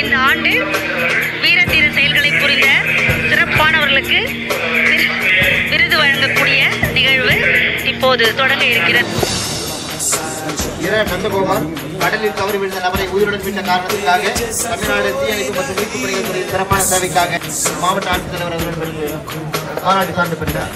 இந்த ஆண்டு வீரதீர செயல்களை புரிந்த சிறப்பானவர்களுக்கு விருது வழங்கக்கூடிய நிகழ்வு இப்போது தொடங்க இருக்கிறது. இர நந்தகோபால் கடலில் தவறி விழுந்த நபரை உயிருடன் மீட்ட காரணத்திற்காக தமிழ்நாடு தீயணைப்பு மற்றும் மீட்புப் பணிகள் துறையின் சிறப்பான சேவைக்காக மாவட்ட ஆட்சித்தலைவர் அவர்கள் பாராட்டு சான்று பெற்றார்.